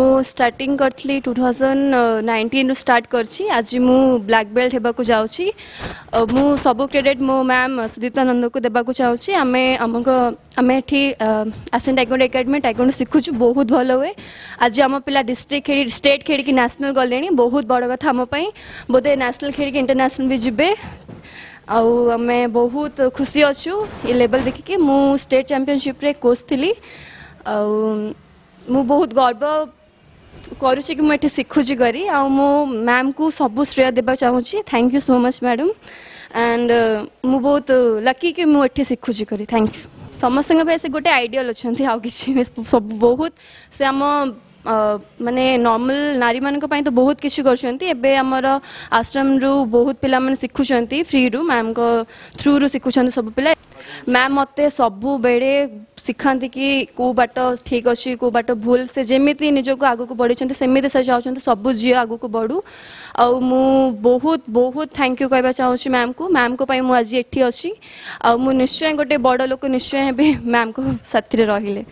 ମୁଁ ଷ୍ଟାର୍ଟିଂ କରିଥିଲି two thousand ନାଇଣ୍ଟିନ୍ରୁ start କରିଛି ଆଜି ମୁଁ ବ୍ଲାକ୍ ବେଲ୍ଟ ହେବାକୁ ଯାଉଛି ମୁଁ ସବୁ କ୍ରେଡ଼ିଟ୍ ମୋ ମ୍ୟାମ୍ ସୁଦିତା ନନ୍ଦକୁ ଦେବାକୁ ଚାହୁଁଛି ଆମେ ଆମଙ୍କ ଆମେ ଏଠି ଆସିଆନ୍ ଟାଇକ୍ୱାଣ୍ଡୋ ଏକାଡେମୀ ଟାଇକ୍ୱାଣ୍ଡୋ ଶିଖୁଛୁ ବହୁତ ଭଲ ହୁଏ ଆଜି ଆମ ପିଲା ଡିଷ୍ଟ୍ରିକ୍ଟ ଖେଳି ଷ୍ଟେଟ୍ ଖେଳିକି ନ୍ୟାସନାଲ୍ ଗଲେଣି ବହୁତ ବଡ଼ କଥା ଆମ ପାଇଁ ବୋଧେ ନ୍ୟାସନାଲ୍ ଖେଳିକି ଇଣ୍ଟରନ୍ୟାସନାଲ୍ ବି ଯିବେ ଆଉ ଆମେ ବହୁତ ଖୁସି ଅଛୁ ଏ ଲେବଲ୍ ଦେଖିକି ମୁଁ ଷ୍ଟେଟ୍ ଚାମ୍ପିଅନସିପ୍ରେ କୋଚ୍ ଥିଲି ଆଉ ମୁଁ ବହୁତ ଗର୍ବ କରୁଛି କି ମୁଁ ଏଠି ଶିଖୁଛି କରି ଆଉ ମୁଁ ମ୍ୟାମ୍କୁ ସବୁ ଶ୍ରେୟ ଦେବାକୁ ଚାହୁଁଛି thank you so much madam and ମୁଁ ବହୁତ ଲକି କି ମୁଁ ଏଠି ଶିଖୁଛି କରି ଥ୍ୟାଙ୍କ ୟୁ ସମସ୍ତଙ୍କ ପାଇଁ ସେ ଗୋଟେ ଆଇଡ଼ିଆଲ୍ ଅଛନ୍ତି ଆଉ କିଛି ସବୁ ବହୁତ ସେ ଆମ ମାନେ ନର୍ମାଲ ନାରୀମାନଙ୍କ ପାଇଁ ତ ବହୁତ କିଛି କରୁଛନ୍ତି ଏବେ ଆମର ଆଶ୍ରମରୁ ବହୁତ ପିଲାମାନେ ଶିଖୁଛନ୍ତି ଫ୍ରିରୁ ମ୍ୟାମ୍ଙ୍କ ଥ୍ରୁରୁ ଶିଖୁଛନ୍ତି ସବୁ ପିଲା ମ୍ୟାମ୍ ମୋତେ ସବୁବେଳେ ଶିଖାନ୍ତି କି କେଉଁ ବାଟ ଠିକ୍ ଅଛି କେଉଁ ବାଟ ଭୁଲ ସେ ଯେମିତି ନିଜକୁ ଆଗକୁ ବଢ଼ିଛନ୍ତି ସେମିତି ସେ ଚାହୁଁଛନ୍ତି ସବୁ ଝିଅ ଆଗକୁ ବଢ଼ୁ ଆଉ ମୁଁ ବହୁତ ବହୁତ ଥ୍ୟାଙ୍କ ୟୁ କହିବା ଚାହୁଁଛି ମ୍ୟାମ୍କୁ ମ୍ୟାମ୍ଙ୍କ ପାଇଁ ମୁଁ ଆଜି ଏଠି ଅଛି ଆଉ ମୁଁ ନିଶ୍ଚୟ ଗୋଟେ ବଡ଼ ଲୋକ ନିଶ୍ଚୟ ହେବି ମ୍ୟାମ୍ଙ୍କ ସାଥିରେ ରହିଲେ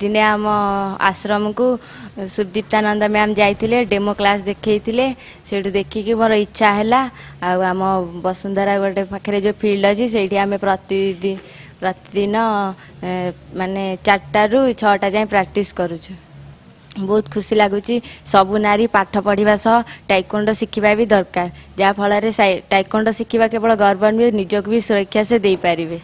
ଦିନେ ଆମ ଆଶ୍ରମକୁ ସୁଦୀପ୍ତାନନ୍ଦ ମ୍ୟାମ୍ ଯାଇଥିଲେ ଡେମୋ କ୍ଲାସ୍ ଦେଖେଇଥିଲେ ସେଇଠୁ ଦେଖିକି ମୋର ଇଚ୍ଛା ହେଲା ଆଉ ଆମ ବସୁନ୍ଧରା ଗୋଟେ ପାଖରେ ଯେଉଁ ଫିଲ୍ଡ ଅଛି ସେଇଠି ଆମେ ପ୍ରତିଦି ପ୍ରତିଦିନ ମାନେ ଚାରିଟାରୁ ଛଅଟା ଯାଏଁ ପ୍ରାକ୍ଟିସ୍ କରୁଛୁ ବହୁତ ଖୁସି ଲାଗୁଛି ସବୁ ନାରୀ ପାଠ ପଢ଼ିବା ସହ ଟାଇକୋଣ୍ଡ ଶିଖିବା ବି ଦରକାର ଯାହାଫଳରେ ଟାଇକୋଣ୍ଡ ଶିଖିବା କେବଳ ଗର୍ବ ନୁହେଁ ନିଜକୁ ବି ସୁରକ୍ଷା ସେ ଦେଇପାରିବେ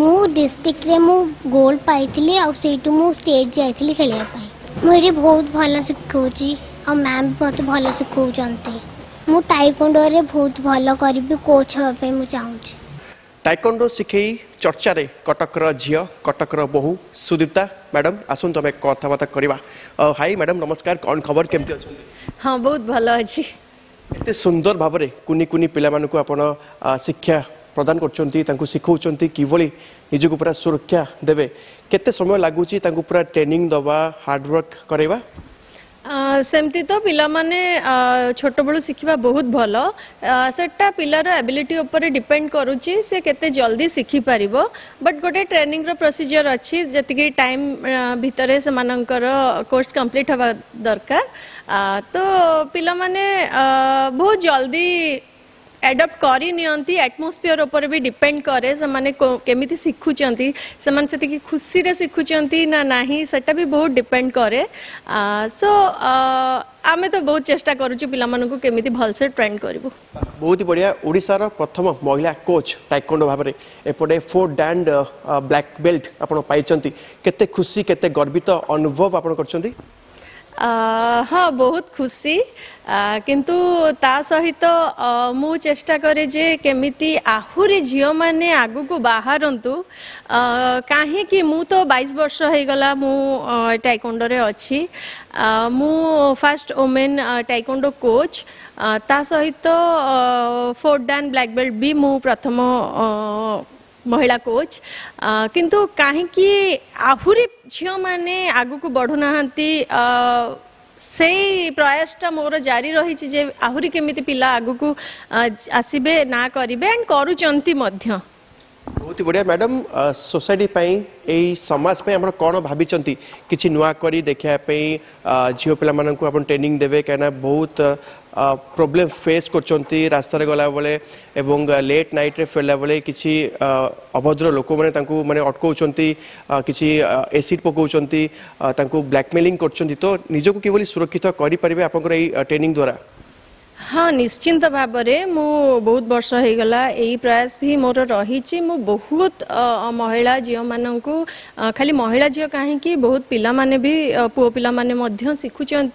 ମୁଁ ଡିଷ୍ଟ୍ରିକ୍ଟରେ ମୁଁ ଗୋଲ୍ଡ ପାଇଥିଲି ଆଉ ସେଇଠୁ ମୁଁ ଷ୍ଟେଟ୍ ଯାଇଥିଲି ଖେଳିବା ପାଇଁ ମୁଁ ଏଠି ବହୁତ ଭଲ ଶିଖାଉଛି ଆଉ ମ୍ୟାମ୍ ବି ମୋତେ ଭଲ ଶିଖାଉଛନ୍ତି ମୁଁ ଟାଇକୋଣ୍ଡୋରେ ବହୁତ ଭଲ କରିବି କୋଚ୍ ହେବା ପାଇଁ ମୁଁ ଚାହୁଁଛି ଟାଇକୋଣ୍ଡୋ ଶିଖେଇ ଚର୍ଚ୍ଚାରେ କଟକର ଝିଅ କଟକର ବୋହୂ ସୁଦୀପ୍ତା ମ୍ୟାଡ଼ାମ୍ ଆସନ୍ତୁ ଆମେ କଥାବାର୍ତ୍ତା କରିବା ହାଇ ମ୍ୟାଡ଼ାମ୍ ନମସ୍କାର କ'ଣ ଖବର କେମିତି ଅଛନ୍ତି ହଁ ବହୁତ ଭଲ ଅଛି ଏତେ ସୁନ୍ଦର ଭାବରେ କୁନି କୁନି ପିଲାମାନଙ୍କୁ ଆପଣ ଶିକ୍ଷା প্রদান করছেন তাঁকু শিখাউছেন কিভাবে নিজকে পুরা সুরক্ষা দেবে কেতে সময় লাগুচি তাঁকু পুরা ট্রেনিং দেওয়া হার্ডওয়ার্ক করাইবা ସେମିତି ତ ପିଲାମାନେ ଛୋଟବେଳୁ ଶିଖିବା ବହୁତ ଭଲ ସେଟା ପିଲାର ଆବିଲିଟି ଉପରେ ଡିପେଣ୍ଡ କରୁଛି ସେ କେତେ ଜଲ୍ଦି ଶିଖିପାରିବ ବଟ୍ ଗୋଟେ ଟ୍ରେନିଂର ପ୍ରୋସିଜିଅର ଅଛି ଯେତିକି ଟାଇମ୍ ଭିତରେ ସେମାନଙ୍କର କୋର୍ସ କମ୍ପ୍ଲିଟ୍ ହେବା ଦରକାର ତ ପିଲାମାନେ ବହୁତ ଜଲ୍ଦି এডপ্ট করে নিয়ন্তি আটমোসফিয়ার উপরে বি ডিপেন্ড করে সেমানে কেমিতি শিখুচন্তি সেমান সেতিকি খুশিরে শিখুচন্তি না নাহি সেটা বি বহুত ডিপেন্ড করে সো আমি তো বহুত চেষ্টা করুছু পিলামানকু কেমিতি ভালসে ট্রেন করিবু বহুত বড়িয়া ওড়িশার প্রথম মহিলা কোচ টাইকোন্ডো ভাবে এপটে ফোর ড্যান্ড ব্ল্যাক বেল্ট আপন পাইছন্তি কেতে খুশি কেতে গর্বিত অনুভব আপন করছন্তি ହଁ ବହୁତ ଖୁସି କିନ୍ତୁ ତା ସହିତ ମୁଁ ଚେଷ୍ଟା କରେ ଯେ କେମିତି ଆହୁରି ଝିଅମାନେ ଆଗକୁ ବାହାରନ୍ତୁ କାହିଁକି ମୁଁ ତ ବାଇଶ ବର୍ଷ ହେଇଗଲା ମୁଁ ଟାଇକୋଣ୍ଡୋରେ ଅଛି ମୁଁ ଫାଷ୍ଟ ଓମେନ୍ ଟାଇକୋଣ୍ଡୋ କୋଚ୍ ତା ସହିତ ଫୋର୍ଡ ଡାନ୍ ବ୍ଲାକ୍ ବେଲ୍ଟ ବି ମୁଁ ପ୍ରଥମ মহিলা কোচ কিন্তু কাহিঁকি আহুরি ঝিওমানে আগুকু বড়ু নাহান্তি সেই প্রয়াসটা মোর জারি রয়েছে যে আহুরি কেমিতি পিলা আগুকু আসবে না করবে এন্ড করুচন্তি মধ্য बहुत ही बढ़िया मैडम सोसाइटी यही समाज पर कौन भाई किसी नुआ कर देखापी झील पाला ट्रेनिंग देवे कहीं बहुत ପ୍ରୋବ୍ଲେମ୍ ଫେସ୍ କରୁଛନ୍ତି ରାସ୍ତାରେ ଗଲାବେଳେ ଏବଂ ଲେଟ୍ ନାଇଟ୍ରେ ଫେରିଲା ବେଳେ କିଛି ଅଭଦ୍ର ଲୋକମାନେ ତାଙ୍କୁ ମାନେ ଅଟକାଉଛନ୍ତି କିଛି ଏସିଡ୍ ପକାଉଛନ୍ତି ତାଙ୍କୁ ବ୍ଲାକ୍ମେଲିଂ କରୁଛନ୍ତି ତ ନିଜକୁ କିଭଳି ସୁରକ୍ଷିତ କରିପାରିବେ ଆପଣଙ୍କର ଏଇ ଟ୍ରେନିଂ ଦ୍ୱାରା हाँ निश्चिंत भाव मु बहुत वर्ष हो गला यही प्रयास भी मोर रही मु बहुत महिला झील मान खाली महिला झील कहीं बहुत पिला माने भी पुओ पिला माने शिखुंट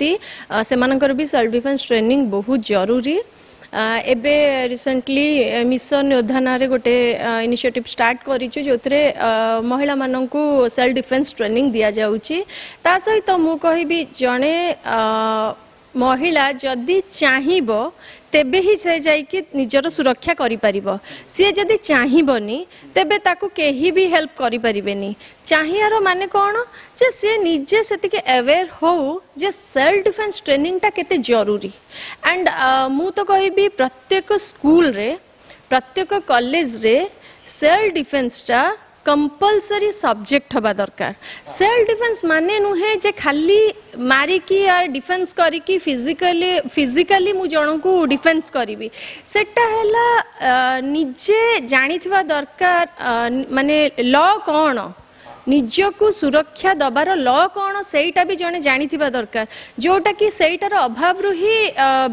से भी सेल्फ डिफेन्स ट्रेनिंग बहुत जरूरी ଏବେ ରିସେଣ୍ଟଲି ମିଶନ ଯୋଦ୍ଧାନାରେ ଗୋଟେ ଇନିସିଏଟିଭ୍ ଷ୍ଟାର୍ଟ କରିଛୁ ଯେଉଁଥିରେ ମହିଳାମାନଙ୍କୁ ସେଲ୍ଫ ଡିଫେନ୍ସ ଟ୍ରେନିଂ ଦିଆଯାଉଛି ତା ସହିତ ମୁଁ କହିବି ଜଣେ ମହିଳା ଯଦି ଚାହିଁବ ତେବେ ହିଁ ସେ ଯାଇକି ନିଜର ସୁରକ୍ଷା କରିପାରିବ ସିଏ ଯଦି ଚାହିଁବନି ତେବେ ତାକୁ କେହି ବି ହେଲ୍ପ କରିପାରିବେନି ଚାହିଁବାର ମାନେ କ'ଣ ଯେ ସିଏ ନିଜେ ସେତିକି ଆୱେର୍ ହେଉ ଯେ ସେଲ୍ଫ ଡିଫେନ୍ସ ଟ୍ରେନିଂଟା କେତେ ଜରୁରୀ ଆଣ୍ଡ ମୁଁ ତ କହିବି ପ୍ରତ୍ୟେକ ସ୍କୁଲରେ ପ୍ରତ୍ୟେକ କଲେଜରେ ସେଲ୍ଫ ଡିଫେନ୍ସଟା कंपलसरी सब्जेक्ट हवा दरकार सेल्फ डिफेंस माने नुहे जे खाली मारिकी आर डिफेन्स करी फिजिकली फिजिकली मुझे जन को डिफेन्स करी से निजे जाणीवा दरकार माने ल कौन निज को सुरक्षा दबार ल कौन से भी जन दरकार जोटा कि सहीटार अभाव रू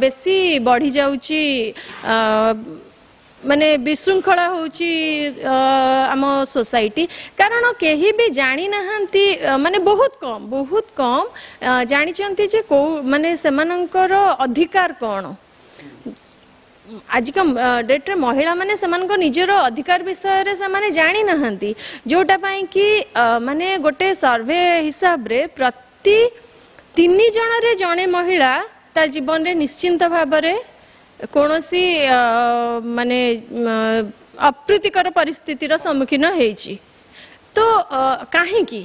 बेसी बढ़ी जा ମାନେ ବିଶୃଙ୍ଖଳା ହେଉଛି ଆମ ସୋସାଇଟି କାରଣ କେହି ବି ଜାଣିନାହାନ୍ତି ମାନେ ବହୁତ କମ୍ ବହୁତ କମ୍ ଜାଣିଛନ୍ତି ଯେ କେଉଁ ମାନେ ସେମାନଙ୍କର ଅଧିକାର କ'ଣ ଆଜିକା ଡେଟ୍ରେ ମହିଳାମାନେ ସେମାନଙ୍କ ନିଜର ଅଧିକାର ବିଷୟରେ ସେମାନେ ଜାଣିନାହାନ୍ତି ଯେଉଁଟା ପାଇଁ କି ମାନେ ଗୋଟେ ସର୍ଭେ ହିସାବରେ ପ୍ରତି ତିନି ଜଣରେ ଜଣେ ମହିଳା ତା ଜୀବନରେ ନିଶ୍ଚିନ୍ତ ଭାବରେ କୌଣସି ମାନେ ଅପ୍ରୀତିକର ପରିସ୍ଥିତିର ସମ୍ମୁଖୀନ ହେଇଛି ତ କାହିଁକି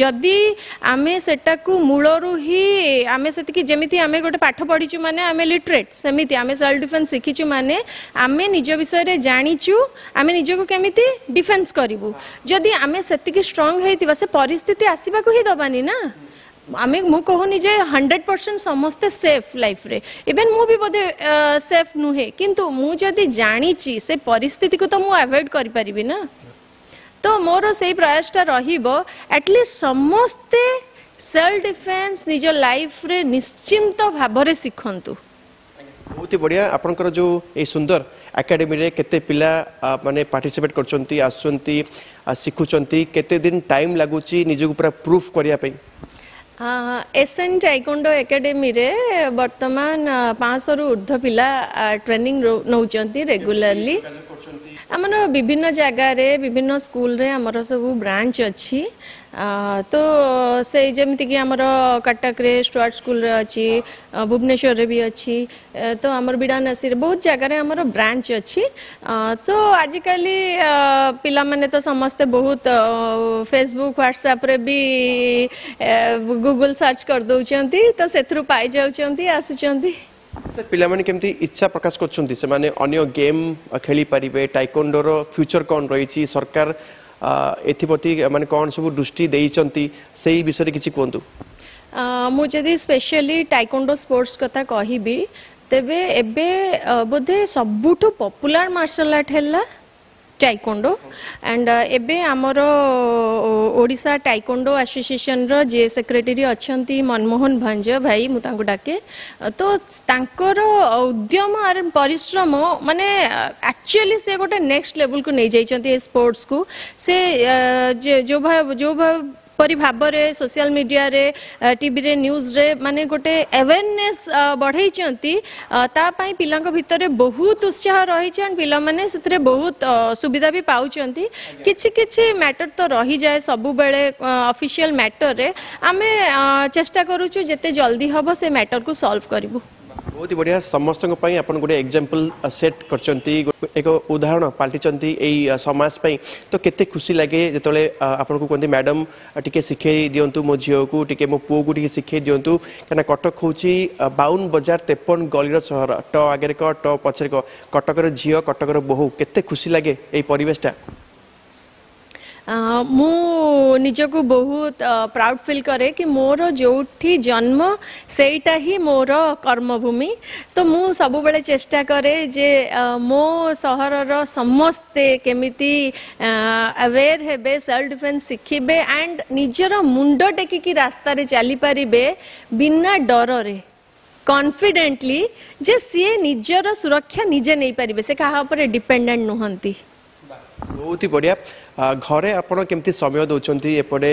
ଯଦି ଆମେ ସେଟାକୁ ମୂଳରୁ ହିଁ ଆମେ ସେତିକି ଯେମିତି ଆମେ ଗୋଟେ ପାଠ ପଢ଼ିଛୁ ମାନେ ଆମେ ଲିଟରେଟ୍ ସେମିତି ଆମେ ସେଲ୍ଫ ଡିଫେନ୍ସ ଶିଖିଛୁ ମାନେ ଆମେ ନିଜ ବିଷୟରେ ଜାଣିଛୁ ଆମେ ନିଜକୁ କେମିତି ଡିଫେନ୍ସ କରିବୁ ଯଦି ଆମେ ସେତିକି ଷ୍ଟ୍ରଙ୍ଗ ହେଇଥିବା ସେ ପରିସ୍ଥିତି ଆସିବାକୁ ହିଁ ଦେବାନି ନା আমি ମୁଁ କହୁନି ଯେ ହଣ୍ଡ୍ରେଡ଼ ପରସେଣ୍ଟ ସମସ୍ତେ ସେଫ୍ ଲାଇଫ୍ରେ ଇଭେନ୍ ମୁଁ ବି ବୋଧେ ସେଫ୍ ନୁହେଁ କିନ୍ତୁ ମୁଁ ଯଦି ଜାଣିଛି ସେ ପରିସ୍ଥିତିକୁ ତ ମୁଁ ଆଭଏଡ଼୍ କରିପାରିବି ନା ତ ମୋର ସେଇ ପ୍ରୟାସଟା ରହିବ ଆଟଲିଷ୍ଟ ସମସ୍ତେ ସେଲ୍ଫ ଡିଫେନ୍ସ ନିଜ ଲାଇଫ୍ରେ ନିଶ୍ଚିନ୍ତ ଭାବରେ ଶିଖନ୍ତୁ ବହୁତ ହି ବଢ଼ିଆ ଆପଣଙ୍କର ଯେଉଁ ଏଇ ସୁନ୍ଦର ଏକାଡେମୀରେ କେତେ ପିଲା ମାନେ ପାର୍ଟିସିପେଟ୍ କରୁଛନ୍ତି ଆସୁଛନ୍ତି ଶିଖୁଛନ୍ତି କେତେ ଦିନ ଟାଇମ୍ ଲାଗୁଛି ନିଜକୁ ପୁରା ପ୍ରୁଫ୍ କରିବା ପାଇଁ ଏସେଣ୍ଟ ଟାଇକୋଣ୍ଡୋ ଏକାଡେମୀରେ ବର୍ତ୍ତମାନ ପାଞ୍ଚଶହରୁ ଉର୍ଦ୍ଧ୍ୱ ପିଲା ଟ୍ରେନିଂ ନେଉଛନ୍ତି ରେଗୁଲାରଲି ଆମର ବିଭିନ୍ନ ଜାଗାରେ ବିଭିନ୍ନ ସ୍କୁଲରେ ଆମର ସବୁ ବ୍ରାଞ୍ଚ ଅଛି तो से जमीक आम कटक स्टुआर्ट स्कूल अच्छी भुवनेश्वर भी अच्छी तो आम विड़ानासी बहुत जगार आम ब्रांच अच्छी तो आजिकल पाने तो समस्ते बहुत फेसबुक ह्वाट्सअप भी गूगल सर्च कर दौरान तो से पाई जाऊँच ପିଲାମାନେ କେମିତି गेम खेली କରୁଛନ୍ତି ସେମାନେ फ्यूचर ଗେମ୍ ଖେଳିପାରିବେ ଟାଇକୋଣ୍ଡୋର ଏଥିପ୍ରତି ମାନେ କ'ଣ ସବୁ ଦୃଷ୍ଟି ଦେଇଛନ୍ତି ସେଇ ବିଷୟରେ କିଛି କୁହନ୍ତୁ ମୁଁ ଯଦି ସ୍ପେଶିଆଲି ଟାଇକୋଣ୍ଡୋ ସ୍ପୋର୍ଟସ୍ କଥା କହିବି ତେବେ ଏବେ ବୋଧେ ସବୁଠୁ ପପୁଲାର ମାର୍ଶାଲ ଆର୍ଟ ହେଲା টাইকোন্ডো আন্ড এবে আমার ওড়শা টাইকোন্ডো আসোসিয়েসনর যে সেক্রেটারি অনেক মনমোহন ভঞ্জ ভাই মু ডাকে তো তাঁকর উদ্যম আর পরিশ্রম মানে আকচুয়ালি সে গোটে নেক্সট লেভেল কু নিয়ে যাই স্পোর্টস কু সে যে भाव में सोशियाल मीडिया रे टीवी रे न्यूज रे माने गोटे अवेयरनेस बढ़ाइछंती ता पई पिला को भितरे बहुत उत्साह रहिछन पिला माने बहुत सुविधा भी पाउछंती किछि किछि मैटर तो रही जाए सबु अफिशियाल मैटर रे आमे चेष्टा करूछु जल्दी हम से मैटर को सल्व करूँ बहुत बढिया समस्तै आउन गएजाम्पल सेट गरिन्छ एक उदाहरण पाल्टिचन त केते खुसी लागे जुन म्याडम टिकै सिखाइदिनु मो को टिकै मो पो कुखाइदिनु कहाँ कटक हौ बाउन बजार तेपन गली र ट आगर क ट पछेर कटकर झि कटकर बो के खुसी लागे ए निजक बहुत प्राउड फील करे कि मोर जो जन्म से मोर कर्मभूमि तो मुझे चेष्टा करे जे मो सहर समस्ते केमी अवेयर हे सेल्फ डिफेन्स शिखे एंड निजर मुंड टेक रास्त चली पारे बिना डर से कन्फिडेन्टली सी निजर सुरक्षा निजे नहीं पारे से क्या डिपेडे नुहति बहुत ही बढ़िया ଘରେ ଆପଣ କେମିତି ସମୟ ଦେଉଛନ୍ତି ଏପଟେ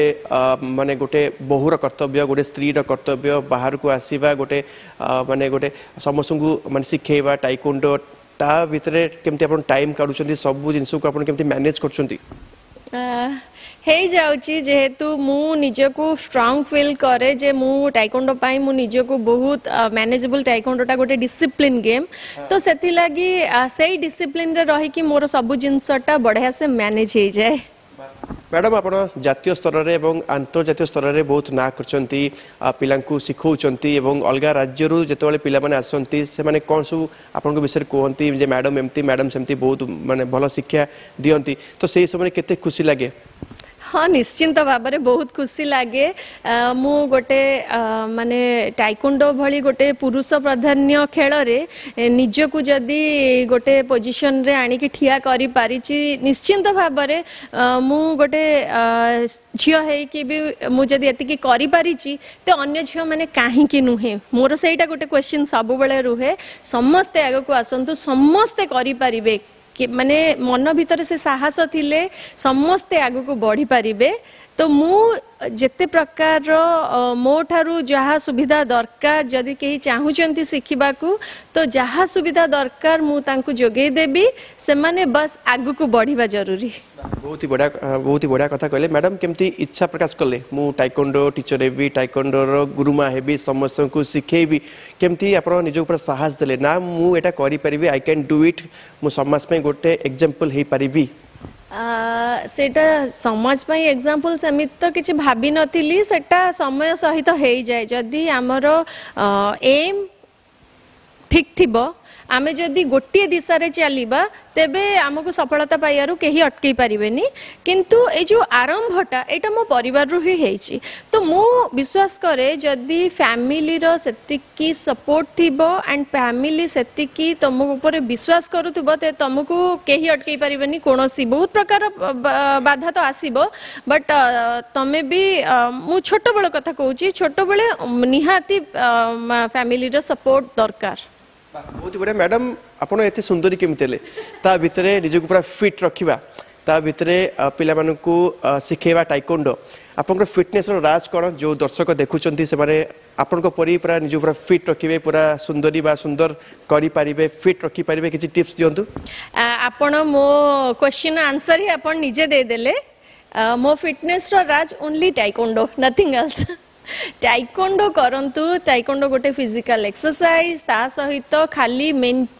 ମାନେ ଗୋଟେ ବୋହୁର କର୍ତ୍ତବ୍ୟ ଗୋଟେ ସ୍ତ୍ରୀର କର୍ତ୍ତବ୍ୟ ବାହାରକୁ ଆସିବା ଗୋଟେ ମାନେ ଗୋଟେ ସମସ୍ତଙ୍କୁ ମାନେ ଶିଖେଇବା ଟାଇକୁଣ୍ଡ ତା ଭିତରେ କେମିତି ଆପଣ ଟାଇମ୍ କାଢ଼ୁଛନ୍ତି ସବୁ ଜିନିଷକୁ ଆପଣ କେମିତି ମ୍ୟାନେଜ୍ କରୁଛନ୍ତି जेहेतु मुझक स्ट्रंग फिल कैसे मुझे टाइकोडो निजी बहुत मैनेजेबल टाइकोडोटा गोटे डिसिप्लिन गेम तो से लगी से डिसिप्लिन रही मोर सब जिन बढ़िया से मैनेज हो जाए मैडम आप जय स्तर में आंतर्जात स्तर में बहुत ना कर पिला शिखौं अलग राज्य जो पाने आसती कौन सब आप विषय कहते मैडम एमती मैडम सेमती बहुत मानते भल शिक्षा दिखती तो से समय के खुशी लगे ହଁ ନିଶ୍ଚିନ୍ତ ଭାବରେ ବହୁତ ଖୁସି ଲାଗେ ମୁଁ ଗୋଟେ ମାନେ ଟାଇକୁଣ୍ଡୋ ଭଳି ଗୋଟେ ପୁରୁଷ ପ୍ରାଧାନ୍ୟ ଖେଳରେ ନିଜକୁ ଯଦି ଗୋଟେ ପୋଜିସନରେ ଆଣିକି ଠିଆ କରିପାରିଛି ନିଶ୍ଚିନ୍ତ ଭାବରେ ମୁଁ ଗୋଟେ ଝିଅ ହେଇକି ବି ମୁଁ ଯଦି ଏତିକି କରିପାରିଛି ତ ଅନ୍ୟ ଝିଅମାନେ କାହିଁକି ନୁହେଁ ମୋର ସେଇଟା ଗୋଟେ କ୍ୱେଶ୍ଚିନ୍ ସବୁବେଳେ ରୁହେ ସମସ୍ତେ ଆଗକୁ ଆସନ୍ତୁ ସମସ୍ତେ କରିପାରିବେ ମାନେ ମନ ଭିତରେ ସେ ସାହସ ଥିଲେ ସମସ୍ତେ ଆଗକୁ ବଢ଼ିପାରିବେ तो मुते प्रकार मोठू जहाँ सुविधा दरकार जदि कहीं चाहूंट शिखा को तो जहाँ सुविधा दरकार मुगेदेवी से माने बस आग को बढ़िया जरूरी बहुत ही बढ़िया बहुत ही बढ़िया कथा कहले मैडम केमती इच्छा प्रकाश कले मु टाइकोंडो टीचर हे भी रो गुरुमा हे समस्त को सिखेबी केमती आपन निजो ऊपर साहस देले ना मु एटा करि परबी आई कैन डू इट मु समस्त पे गोटे एग्जांपल हे परबी ସେଇଟା ସମାଜ ପାଇଁ ଏକ୍ଜାମ୍ପଲ୍ ସେମିତି ତ କିଛି ଭାବିନଥିଲି ସେଇଟା ସମୟ ସହିତ ହେଇଯାଏ ଯଦି ଆମର ଏମ୍ ଠିକ୍ ଥିବ ଆମେ ଯଦି ଗୋଟିଏ ଦିଶାରେ ଚାଲିବା ତେବେ ଆମକୁ ସଫଳତା ପାଇବାରୁ କେହି ଅଟକେଇ ପାରିବେନି କିନ୍ତୁ ଏଇ ଯେଉଁ ଆରମ୍ଭଟା ଏଇଟା ମୋ ପରିବାରରୁ ହିଁ ହେଇଛି ତ ମୁଁ ବିଶ୍ୱାସ କରେ ଯଦି ଫ୍ୟାମିଲିର ସେତିକି ସପୋର୍ଟ ଥିବ ଆଣ୍ଡ ଫ୍ୟାମିଲି ସେତିକି ତମ ଉପରେ ବିଶ୍ୱାସ କରୁଥିବ ତ ତମକୁ କେହି ଅଟକେଇ ପାରିବେନି କୌଣସି ବହୁତ ପ୍ରକାର ବାଧା ତ ଆସିବ ବଟ୍ ତମେ ବି ମୁଁ ଛୋଟବେଳ କଥା କହୁଛି ଛୋଟବେଳେ ନିହାତି ଫ୍ୟାମିଲିର ସପୋର୍ଟ ଦରକାର ବହୁତ ବଢ଼ିଆ ମ୍ୟାଡ଼ାମ୍ ଆପଣ ଏତେ ସୁନ୍ଦରୀ କେମିତି ହେଲେ ତା ଭିତରେ ନିଜକୁ ପୁରା ଫିଟ୍ ରଖିବା ତା ଭିତରେ ପିଲାମାନଙ୍କୁ ଶିଖେଇବା ଟାଇକୋଣ୍ଡ ଆପଣଙ୍କର ଫିଟନେସ୍ର ରାଜ କ'ଣ ଯେଉଁ ଦର୍ଶକ ଦେଖୁଛନ୍ତି ସେମାନେ ଆପଣଙ୍କ ପରି ପୁରା ନିଜକୁ ପୁରା ଫିଟ୍ ରଖିବେ ପୁରା ସୁନ୍ଦରୀ ବା ସୁନ୍ଦର କରିପାରିବେ ଫିଟ୍ ରଖିପାରିବେ କିଛି ଟିପ୍ସ ଦିଅନ୍ତୁ ଆପଣ ମୋ କ୍ୱେଶ୍ଚିନ୍ର ଆନ୍ସର୍ ହିଁ ଆପଣ ନିଜେ ଦେଇଦେଲେ ମୋ ଫିଟନେସ୍ର ରାଜ only taekwondo nothing else taekwondo করন্তু taekwondo গোটে ফিজিক্যাল এক্সরসাইজ তা সহিত খালি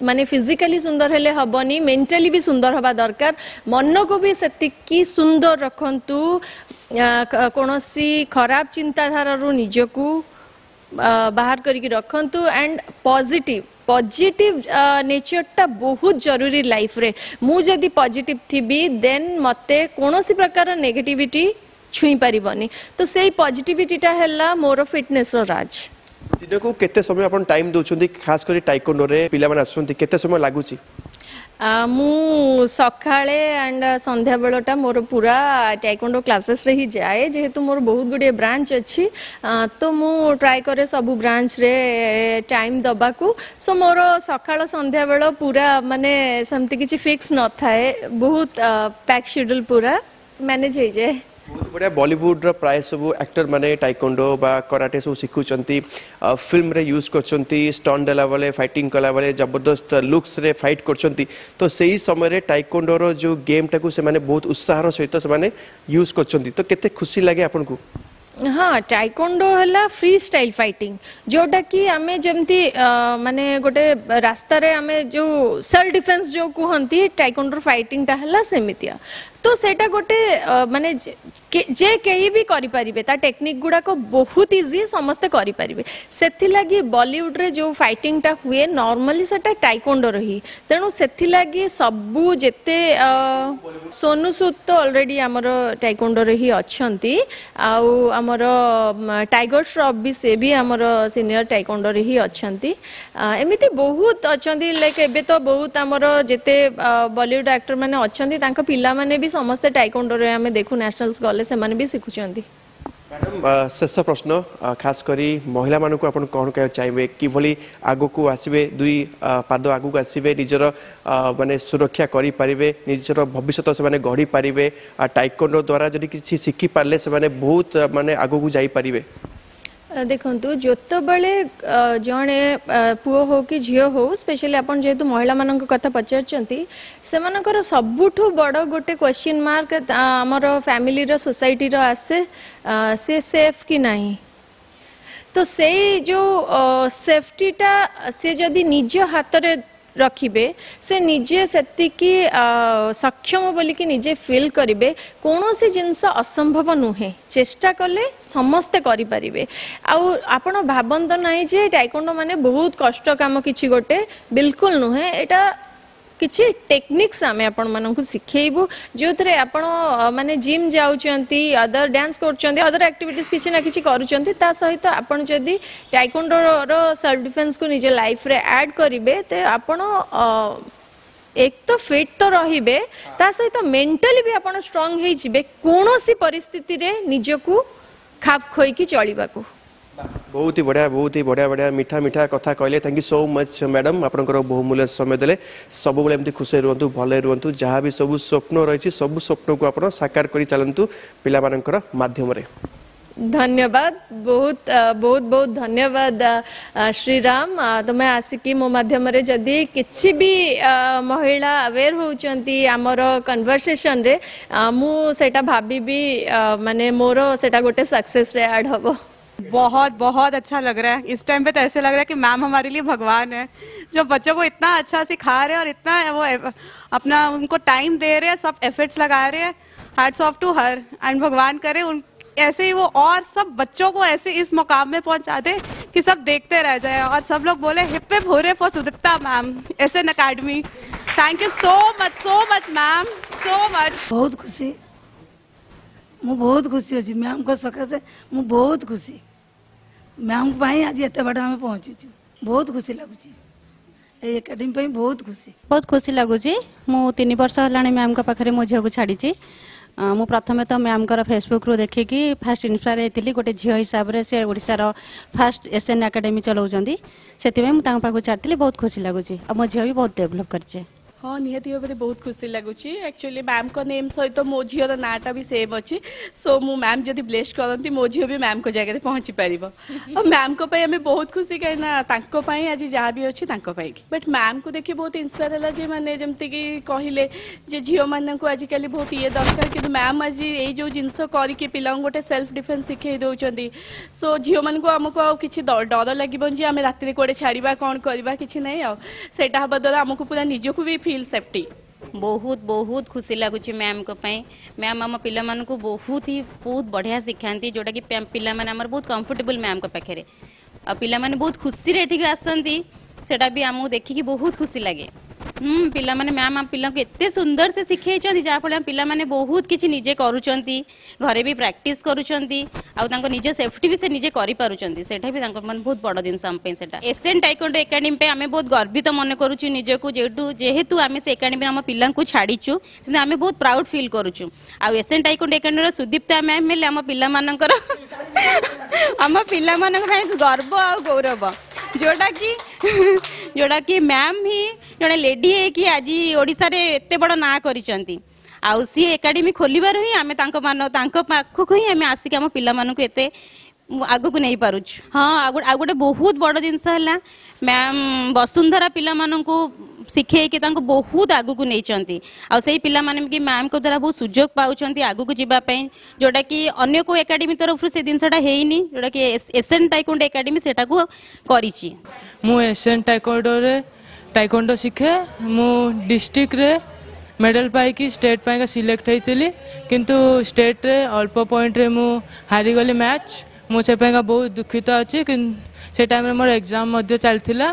মানে ফিজিক্যালি সুন্দর হলে হবনি মেন্টালি বি সুন্দর হবা দরকার মনকু বি সেতিকি সুন্দর রাখন্তু কোনসি খারাপ চিন্তাধারারু নিজকু বাহার করিকি রাখন্তু এন্ড পজিটিভ पजिटिव नेचरटा बहुत जरूरी लाइफ रे मु जदि पजिटिव थी देन मते कोनोसी प्रकार ছুঁই পারিবনি তো সেই পজিটিভিটিটা হেলা মোর ফিটনেসর রাজ দিনকু কেতে সময় আপন টাইম দউছন্তি খাস করে টাইকোন্ডোরে পিলামান আসছন্তি কেতে সময় লাগুচি ମୁଁ ସକାଳେ ଆଣ୍ଡ ସନ୍ଧ୍ୟାବେଳଟା ମୋର ପୁରା ଟାଇକୋଣ୍ଡୋ କ୍ଲାସେସ୍ରେ ହିଁ ଯାଏ ଯେହେତୁ ମୋର ବହୁତ ଗୁଡ଼ିଏ ବ୍ରାଞ୍ଚ ଅଛି ତ ମୁଁ ଟ୍ରାଏ କରେ ସବୁ ବ୍ରାଞ୍ଚରେ ଟାଇମ୍ ଦେବାକୁ ସୋ ମୋର ସକାଳ ସନ୍ଧ୍ୟାବେଳ ପୁରା ମାନେ ସେମିତି କିଛି ଫିକ୍ସ ନଥାଏ ବହୁତ ପ୍ୟାକ୍ ସେଡ୍ୟୁଲ୍ ପୁରା ମ୍ୟାନେଜ୍ ହେଇଯାଏ बहुत बढ़िया बलीउड राय सब आक्टर मैंने टाइकोडो कराटे सब शिखुं फिल्म रे यूज कर स्टन देला बेले फाइट कला बेले जबरदस्त लुक्स रे फाइट कर तो से ही समय टाइकोडोर जो गेम टाक बहुत उत्साह सहित से माने यूज कर तो के खुशी लगे आप हाँ टाइकोडो है फ्री स्टाइल फाइटिंग जोटा कि आम जमी मानने गोटे रास्त जो सेल्फ डिफेन्स जो कहती टाइकोडो फाइटिंग है सेमती তো সেটা গোটে মানে যে কেহি বি করিপারিবে তা টেকনিক গুড়াক বহুত ইজি সমস্তে করিপারিবে সেথিলাগি বলিউডরে যে ফাইটিংটা হুয়ে নর্মালি সেটা টাইকোন্ডোর হি তেণু সেথিলাগি সবু যেতে সোনু সুদ তো অলরেডি আমার টাইকোন্ডোর হি অছন্তি আউ আমার টাইগর শ্রফ বি সে বি আমার সিনিয়র টাইকোন্ডোর হি অছন্তি এমিতি বহুত অছন্তি লাইক এবে তো বহুত আমার যেতে বলিউড আক্টর মানে অছন্তি তাঙ্ক পিলা মানে বি ସମସ୍ତେ ଟାଇକୋଣ୍ଡୋରେ ଆମେ ଦେଖୁ ନ୍ୟାସନାଲ୍ସ ଗଲେ ସେମାନେ ବି ଶିଖୁଛନ୍ତି ମ୍ୟାଡ଼ାମ୍ ଶେଷ ପ୍ରଶ୍ନ ଖାସ୍ କରି ମହିଳାମାନଙ୍କୁ ଆପଣ କ'ଣ କହିବାକୁ ଚାହିଁବେ କିଭଳି ଆଗକୁ ଆସିବେ ଦୁଇ ପାଦ ଆଗକୁ ଆସିବେ ନିଜର ମାନେ ସୁରକ୍ଷା କରିପାରିବେ ନିଜର ଭବିଷ୍ୟତ ସେମାନେ ଗଢ଼ିପାରିବେ ଆଉ ଟାଇକୋଣ୍ଡୋ ଦ୍ୱାରା ଯଦି କିଛି ଶିଖିପାରିଲେ ସେମାନେ ବହୁତ ମାନେ ଆଗକୁ ଯାଇପାରିବେ देखु बड़े जड़े पुओ हो कि झीओ हो स्पेशली आप जेहे महिला मान कथा पचार सबुठ बड़ गोटे क्वेश्चन मार्क आम फैमिली सोसाइटी आसे सी सेफ कि नाही तो से जो सेफ्टीटा सी से जदि निज हाथ में ରଖିବେ ସେ ନିଜେ ସେତିକି ସକ୍ଷମ ବୋଲିକି ନିଜେ ଫିଲ୍ କରିବେ କୌଣସି ଜିନିଷ ଅସମ୍ଭବ ନୁହେଁ ଚେଷ୍ଟା କଲେ ସମସ୍ତେ କରିପାରିବେ ଆଉ ଆପଣ ଭାବନ୍ତ ନାହିଁ ଯେ ଟାଇକୋଣ୍ଡୋ ମାନେ ବହୁତ କଷ୍ଟ କାମ କିଛି ଗୋଟେ ବିଲକୁଲ ନୁହେଁ ଏଇଟା କିଛି ଟେକ୍ନିକ୍ସ ଆମେ ଆପଣମାନଙ୍କୁ ଶିଖେଇବୁ ଯେଉଁଥିରେ ଆପଣ ମାନେ ଜିମ୍ ଯାଉଛନ୍ତି ଅଦର ଡ୍ୟାନ୍ସ କରୁଛନ୍ତି ଅଦର ଆକ୍ଟିଭିଟିସ୍ କିଛି ନା କିଛି କରୁଛନ୍ତି ତା ସହିତ ଆପଣ ଯଦି ଟାଇକୋଣ୍ଡୋର ସେଲ୍ଫ ଡିଫେନ୍ସକୁ ନିଜ ଲାଇଫ୍ରେ ଆଡ଼୍ କରିବେ ତ ଆପଣ এক তো ফিট তো রহবে তা সহিত মেন্টালি বি আপনার স্ট্রং হয়ে যাবে কোণী পরিস্থিতি নিজকু খাপ খোইকি চলবাকু बहुत ही बढ़िया बहुत ही बढ़िया बढ़िया मीठा मीठा कथा कहले thank you so much madam आपंकर बहुमूल्य समय दे सबुबले एमती खुशी रुहतु भले रुहतु जहाँ भी सब स्वप्न रही सब स्वप्न को आप साकार कर चलतु पाकर धन्यवाद बहुत बहुत बहुत धन्यवाद श्री राम आसिक मो मध्यम जदि किसी भी महिला अवेयर होती कनभरसेसन मुझे भावी मानने मोर से गोटे सक्सेस एड हम बहुत बहुत अच्छा लग रहा है इस टाइम पे तो ऐसे लग रहा है कि मैम हमारे लिए भगवान है जो बच्चों को इतना अच्छा सिखा रहे हैं और इतना वो अपना उनको टाइम दे रहे हैं सब एफर्ट्स लगा रहे हैं hats off to her and भगवान करे उन ऐसे ही वो और सब बच्चों को ऐसे इस मुकाम में पहुंचा दे कि सब देखते रह जाए और सब लोग बोले हिपे भोरे for Sudatta ma'am S N academy thank you so much so much ma'am so much बहुत खुशी बहुत खुशी अच्छी मैम सकाश मुझे बहुत खुशी मैम पाई आज एत बाट आम पहुँची छु बहुत खुशी लगुच एकेडेमी बहुत खुशी बहुत खुशी लगुच मुन वर्ष है मैम का मो झी को छाड़ी मु प्रथम तो मैम फेसबुक रु देखी फास्ट इनस्पायर होती गोटे झील हिसाब से सी ओडार फास्ट एस एन एकाडेमी चलाऊँच से मुझे छाड़ी बहुत खुशी लगुच मो झी बहुत डेभलप करें हाँ निहती भाव में तो बहुत खुशी लगुच्छे एक्चुअली मैम को नेम सहित तो मो झीर नाटा भी सेम अच्छी सो मु मैम जब ब्लेस करती मो झी भी मैम को जगह पहुँची पार मैम को पाई हमें बहुत खुशी कहीं आज जहाँ भी अच्छे बट मैम को देखिए बहुत इन्स्पायर है जे मैंने जमीक कहले झी मानक आजिकल बहुत ये दरकार कि मैम आज ये जिन करके पाला गोटे सेल्फ डिफेन्स शिखे दौरान सो झी मानक आमको आई डर लगे जी आम रात कौन छाड़ा कौन करवा कि नहीं सहीटा हाँ द्वारा आमको पूरा निजी फिल सेफ्टी बहुत बहुत खुशी लगुच मैम को मैम आम पिला को बहुत ही बहुत बढ़िया शिखा जोटा कि पिला बहुत कम्फर्टेबल मैम का पाखे आ पाने बहुत खुशी से आसती भी आमको देखिक बहुत खुशी लगे हम्म, पिला माने मैम आप पिला को इतने सुंदर से सीखे चंदी जहाँ पढ़े हम पिला माने बहुत किसी निजे करु चंदी घरे भी प्रैक्टिस करु चंदी आउ तंगो निजे सेफ्टी भी से निजे करी पारु चंदी सेठ भी तंगो मन बहुत बड़ा दिन सम पे सेठ एसेंट टाइकोंडे एकेडमी पे हमें बहुत गर्वित मन करु चु जेहेतु हमें से पिला को छाड़ी बहुत प्राउड फील करु चु आउ एसेंट टाइकोंडे मैम मिले पिला पिला को गर्व आउ गौरव जोड़ा की जोड़ा की मैम ही ଜଣେ ଲେଡି ହେଇକି ଆଜି ଓଡ଼ିଶାରେ ଏତେ ବଡ଼ ନାଁ କରିଛନ୍ତି ଆଉ ସିଏ ଏକାଡେମୀ ଖୋଲିବାରୁ ହିଁ ଆମେ ତାଙ୍କ ମାନ ତାଙ୍କ ପାଖକୁ ହିଁ ଆମେ ଆସିକି ଆମ ପିଲାମାନଙ୍କୁ ଏତେ ଆଗକୁ ନେଇପାରୁଛୁ ହଁ ଆଉ ଆଉ ଗୋଟେ ବହୁତ ବଡ଼ ଜିନିଷ ହେଲା ମ୍ୟାମ୍ ବସୁନ୍ଧରା ପିଲାମାନଙ୍କୁ ଶିଖେଇକି ତାଙ୍କୁ ବହୁତ ଆଗକୁ ନେଇଛନ୍ତି ଆଉ ସେଇ ପିଲାମାନେ ବି ମ୍ୟାମ୍ଙ୍କ ଦ୍ୱାରା ବହୁତ ସୁଯୋଗ ପାଉଛନ୍ତି ଆଗକୁ ଯିବା ପାଇଁ ଯେଉଁଟାକି ଅନ୍ୟ କେଉଁ ଏକାଡେମୀ ତରଫରୁ ସେ ଜିନିଷଟା ହେଇନି ଯେଉଁଟାକି ଏସଏନ୍ ଟାଇକୁଣ୍ଡ ଏକାଡେମୀ ସେଟାକୁ କରିଛି ମୁଁ ଏସଏନ୍ ଟାଇକୁଣ୍ଡରେ ଟାଇକଣ୍ଡୋ ଶିଖେ ମୁଁ ଡିଷ୍ଟ୍ରିକ୍ଟରେ ମେଡ଼ାଲ ପାଇକି ଷ୍ଟେଟ୍ ପାଇଁକା ସିଲେକ୍ଟ ହେଇଥିଲି କିନ୍ତୁ ଷ୍ଟେଟ୍ରେ ଅଳ୍ପ ପଏଣ୍ଟରେ ମୁଁ ହାରିଗଲି ମ୍ୟାଚ୍ ମୁଁ ସେ ପାଇଁକା ବହୁତ ଦୁଃଖିତ ଅଛି ସେ ଟାଇମ୍ରେ ମୋର ଏକ୍ଜାମ୍ ମଧ୍ୟ ଚାଲିଥିଲା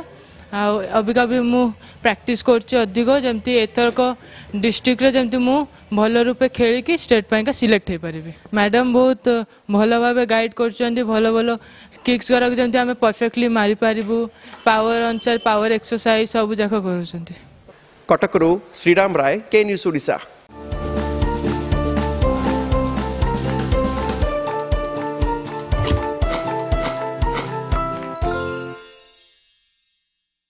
ଆଉ ଅବିକା ବି ମୁଁ ପ୍ରାକ୍ଟିସ୍ କରୁଛି ଅଧିକ ଯେମିତି ଏଥରକ ଡିଷ୍ଟ୍ରିକ୍ଟରେ ଯେମିତି ମୁଁ ଭଲ ରୂପେ ଖେଳିକି ଷ୍ଟେଟ୍ ପାଇଁକା ସିଲେକ୍ଟ ହେଇପାରିବି ମ୍ୟାଡ଼ାମ୍ ବହୁତ ଭଲ ଭାବେ ଗାଇଡ଼ କରୁଛନ୍ତି ଭଲ ଭଲ କିକ୍ସ ଗୁଡ଼ାକ ଯେମିତି ଆମେ ପରଫେକ୍ଟଲି ମାରିପାରିବୁ ପାୱାର ଅନୁସାରେ ପାୱାର ଏକ୍ସରସାଇଜ୍ ସବୁ ଯାକ କରୁଛନ୍ତି କଟକରୁ ଶ୍ରୀରାମ ରାୟ କେ ନ୍ୟୁଜ୍ ଓଡ଼ିଶା